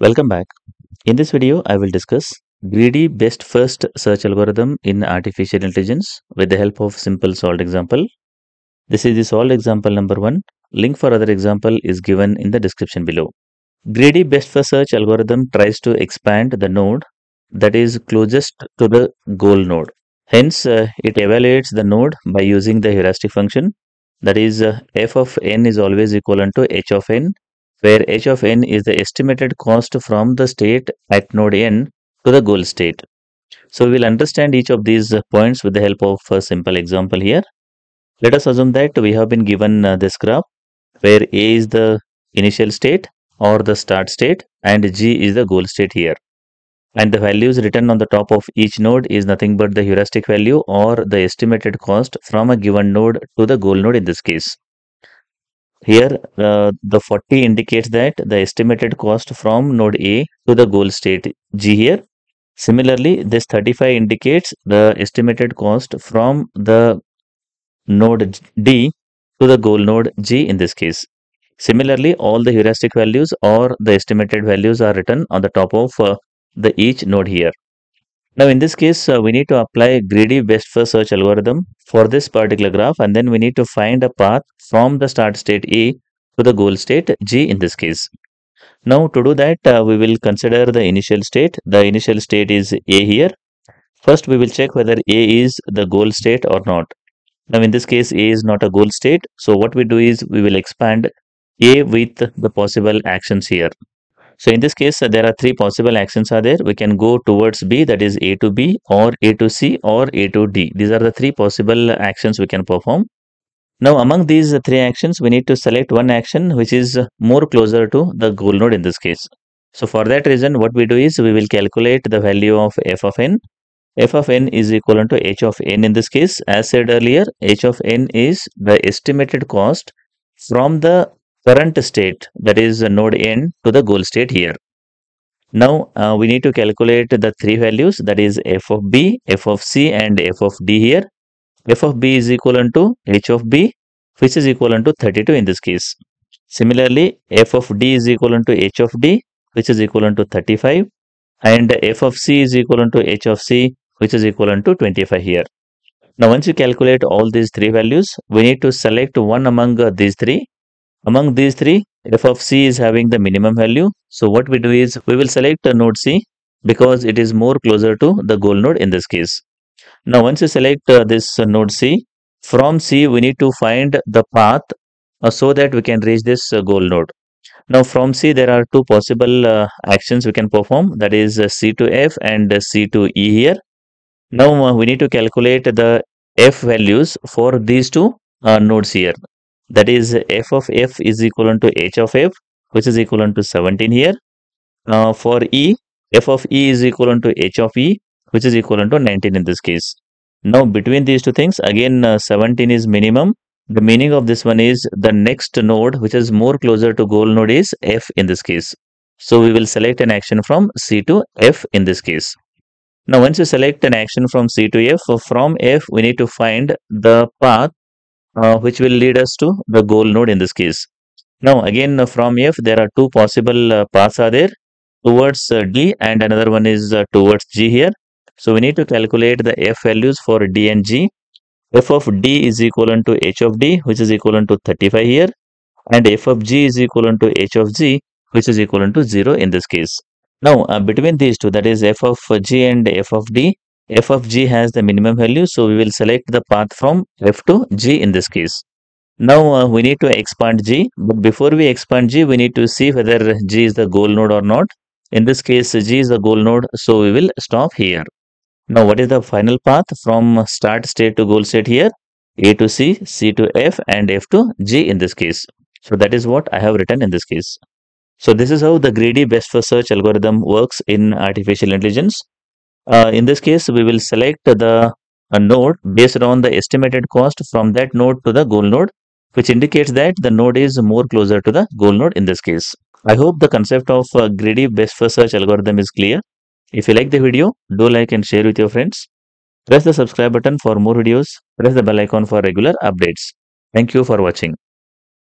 Welcome back. In this video, I will discuss greedy best first search algorithm in artificial intelligence with the help of simple solved example. This is the solved example number one. Link for other example is given in the description below. Greedy best first search algorithm tries to expand the node that is closest to the goal node. Hence, uh, it evaluates the node by using the heuristic function that is uh, f of n is always equivalent to h of n where h of n is the estimated cost from the state at node n to the goal state. So we will understand each of these points with the help of a simple example here. Let us assume that we have been given uh, this graph where A is the initial state or the start state and G is the goal state here. And the values written on the top of each node is nothing but the heuristic value or the estimated cost from a given node to the goal node in this case. Here, uh, the 40 indicates that the estimated cost from node A to the goal state G here. Similarly, this 35 indicates the estimated cost from the node D to the goal node G in this case. Similarly, all the heuristic values or the estimated values are written on the top of uh, the each node here. Now in this case, uh, we need to apply greedy best first search algorithm for this particular graph and then we need to find a path from the start state A to the goal state G in this case. Now to do that, uh, we will consider the initial state. The initial state is A here. First, we will check whether A is the goal state or not. Now in this case, A is not a goal state. So what we do is we will expand A with the possible actions here. So in this case, uh, there are three possible actions are there. We can go towards B that is A to B or A to C or A to D. These are the three possible actions we can perform. Now among these three actions, we need to select one action which is more closer to the goal node in this case. So for that reason, what we do is we will calculate the value of f of n. f of n is equivalent to h of n in this case. As said earlier, h of n is the estimated cost from the current state that is node n to the goal state here. Now uh, we need to calculate the three values that is f of b, f of c and f of d here. f of b is equivalent to h of b which is equivalent to 32 in this case. Similarly, f of d is equivalent to h of d which is equivalent to 35 and f of c is equivalent to h of c which is equivalent to 25 here. Now once you calculate all these three values, we need to select one among uh, these three among these three, f of c is having the minimum value. So what we do is we will select a node c because it is more closer to the goal node in this case. Now once you select uh, this uh, node c, from c we need to find the path uh, so that we can reach this uh, goal node. Now from c there are two possible uh, actions we can perform that is uh, c to f and c to e here. Now we need to calculate the f values for these two nodes here that is f of f is equivalent to h of f which is equivalent to 17 here. Uh, for e f of e is equivalent to h of e which is equivalent to 19 in this case. Now between these two things again uh, 17 is minimum. The meaning of this one is the next node which is more closer to goal node is f in this case. So we will select an action from c to f in this case. Now once you select an action from c to f from f we need to find the path uh, which will lead us to the goal node in this case. Now again uh, from F there are two possible uh, paths are there towards uh, D and another one is uh, towards G here. So we need to calculate the F values for D and G. F of D is equivalent to H of D which is equivalent to 35 here and F of G is equivalent to H of G which is equivalent to 0 in this case. Now uh, between these two that is F of G and F of D f of g has the minimum value so we will select the path from f to g in this case. Now uh, we need to expand g but before we expand g we need to see whether g is the goal node or not. In this case g is the goal node so we will stop here. Now what is the final path from start state to goal state here? A to c c to f and f to g in this case. So that is what i have written in this case. So this is how the greedy best first search algorithm works in artificial intelligence uh, in this case, we will select the a node based on the estimated cost from that node to the goal node, which indicates that the node is more closer to the goal node in this case. I hope the concept of uh, greedy best first search algorithm is clear. If you like the video, do like and share with your friends. Press the subscribe button for more videos. Press the bell icon for regular updates. Thank you for watching.